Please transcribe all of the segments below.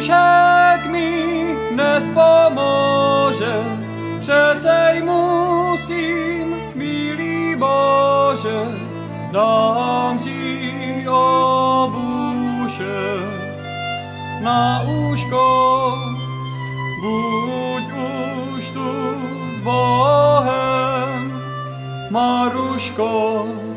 kroužek mi nespomůže, přece musím, milý Bože, dám si obuše na úško, buď už tu s Bohem, Maruškou.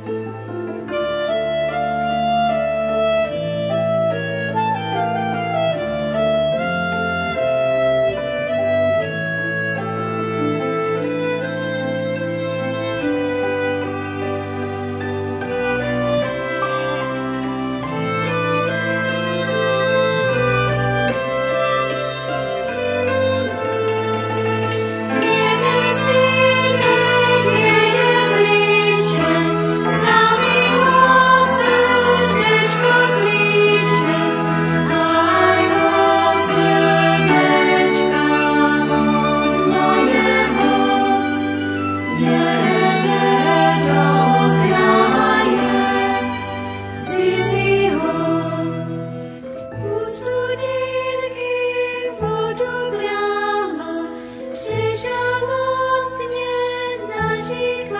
You.